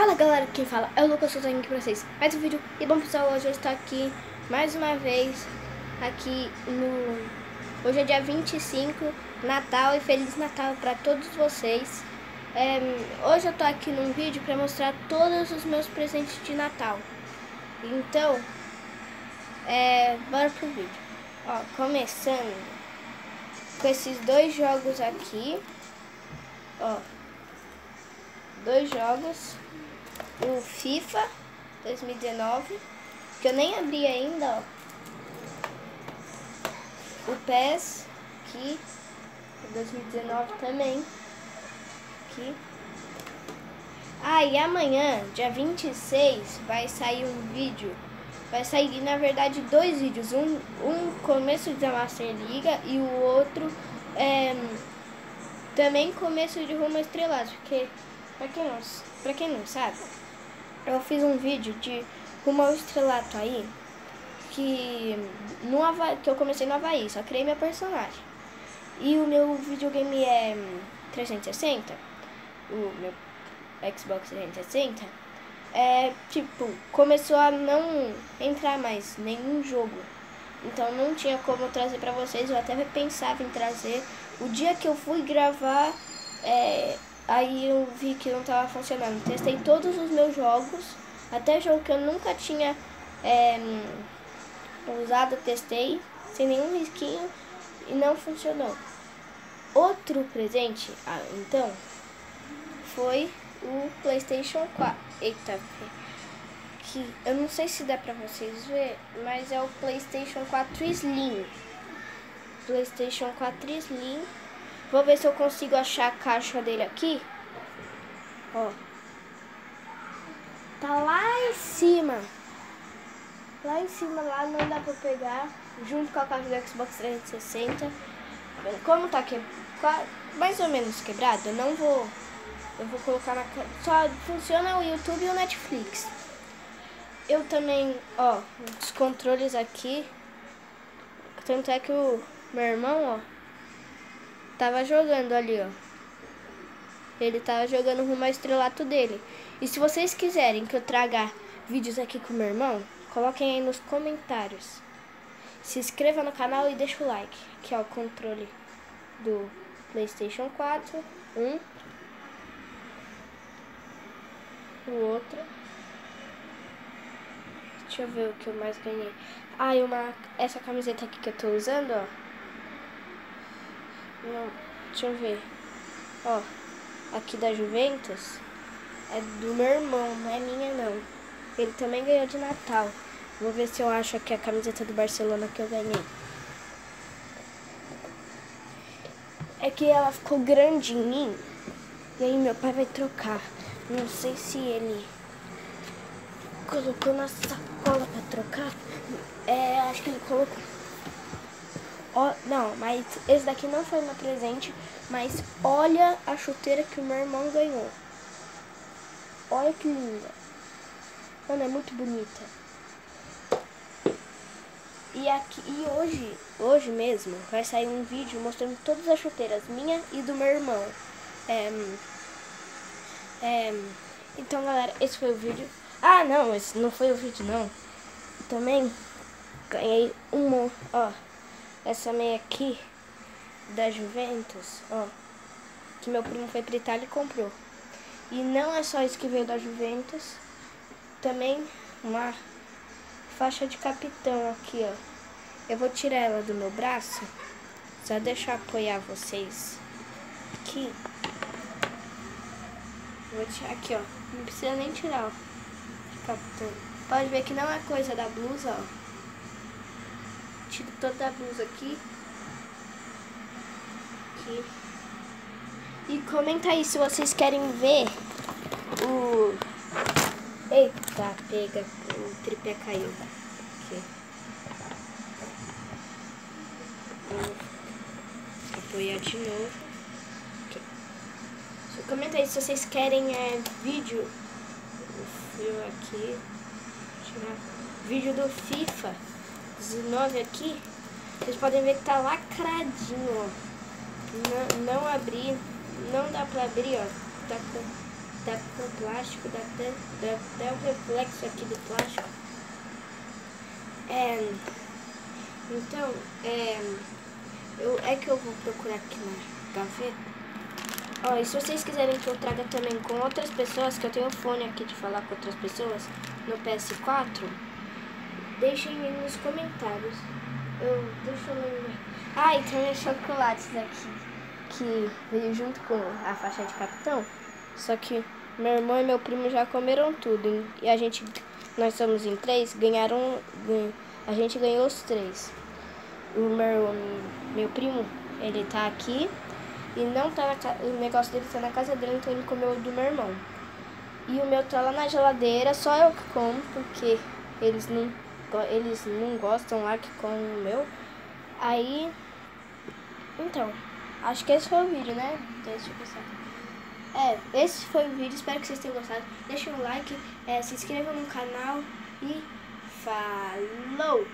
Fala galera, quem fala é o Lucas Souza aqui pra vocês. Mais um vídeo. E bom pessoal, hoje eu estou aqui mais uma vez aqui no... Hoje é dia 25, Natal e Feliz Natal para todos vocês. É, hoje eu tô aqui num vídeo para mostrar todos os meus presentes de Natal. Então, é, bora pro vídeo. Ó, começando com esses dois jogos aqui. Ó, dois jogos o FIFA 2019, que eu nem abri ainda, ó. O PES, aqui, 2019 também, aqui. Ah, e amanhã, dia 26, vai sair um vídeo. Vai sair, na verdade, dois vídeos. Um, um começo da Master Liga e o outro é, também começo de Rumo Estrelado. Porque, pra quem, não, pra quem não sabe, eu fiz um vídeo de rumo ao estrelato aí, que, no Havaí, que eu comecei no Havaí, só criei meu personagem. E o meu videogame é 360, o meu Xbox 360, é tipo, começou a não entrar mais nenhum jogo. Então não tinha como trazer pra vocês, eu até pensava em trazer. O dia que eu fui gravar, é, Aí eu vi que não estava funcionando. Testei todos os meus jogos, até jogo que eu nunca tinha é, usado, testei, sem nenhum risquinho e não funcionou. Outro presente, ah, então, foi o PlayStation 4. Eita, que eu não sei se dá pra vocês ver, mas é o PlayStation 4 Slim. PlayStation 4 Slim Vou ver se eu consigo achar a caixa dele aqui. Ó. Tá lá em cima. Lá em cima, lá não dá pra pegar. Junto com a caixa do Xbox 360. Como tá aqui, mais ou menos quebrado, eu não vou... Eu vou colocar na... Só funciona o YouTube e o Netflix. Eu também, ó, os controles aqui. Tanto é que o meu irmão, ó, tava jogando ali, ó. Ele tava jogando rumo ao estrelato dele. E se vocês quiserem que eu traga vídeos aqui com meu irmão, coloquem aí nos comentários. Se inscreva no canal e deixa o like. Aqui é o controle do Playstation 4. Um. O outro. Deixa eu ver o que eu mais ganhei. Ah, e uma, essa camiseta aqui que eu tô usando, ó. Não, deixa eu ver. Ó, aqui da Juventus é do meu irmão, não é minha não. Ele também ganhou de Natal. Vou ver se eu acho aqui a camiseta do Barcelona que eu ganhei. É que ela ficou grande em mim. E aí meu pai vai trocar. Não sei se ele colocou na sacola pra trocar. É, acho que ele colocou. Ó, não, mas esse daqui não foi meu presente, mas olha a chuteira que o meu irmão ganhou. Olha que linda. Mano, é muito bonita. E aqui e hoje, hoje mesmo, vai sair um vídeo mostrando todas as chuteiras, minha e do meu irmão. É, é, então, galera, esse foi o vídeo. Ah, não, esse não foi o vídeo, não. Também ganhei um, ó essa meia aqui da Juventus, ó, que meu primo foi pra Itália e comprou. E não é só isso que veio da Juventus, também uma faixa de capitão aqui, ó. Eu vou tirar ela do meu braço, só deixar apoiar vocês aqui. Vou tirar aqui, ó. Não precisa nem tirar, ó. Capitão. Pode ver que não é coisa da blusa, ó tiro toda a blusa aqui. Aqui. E comenta aí se vocês querem ver o... Eita, pega, o tripé caiu. Aqui. Vou apoiar de novo. Aqui. Comenta aí se vocês querem é, vídeo. O aqui. Vídeo do FIFA. 19 aqui, vocês podem ver que tá lacradinho, ó. Não, não abri, não dá pra abrir, ó. Tá com dá com plástico, dá até, dá até o reflexo aqui do plástico. É, então, é, eu, é que eu vou procurar aqui na gaveta. Ó, e se vocês quiserem que eu traga também com outras pessoas, que eu tenho fone aqui de falar com outras pessoas no PS4, deixem nos comentários. Eu, deixa eu lembrar. Ah, e também chocolates aqui, que veio junto com a faixa de capitão. Só que meu irmão e meu primo já comeram tudo. E a gente, nós somos em três, ganharam, a gente ganhou os três. O meu, meu primo, ele tá aqui e não tá na, o negócio dele tá na casa dele, então ele comeu do meu irmão. E o meu tá lá na geladeira, só eu que como, porque eles não, eles não gostam lá que comem o meu. Aí, então, acho que esse foi o vídeo, né? Deixa eu pensar. É, esse foi o vídeo, espero que vocês tenham gostado. Deixa um like, é, se inscreva no canal e falou!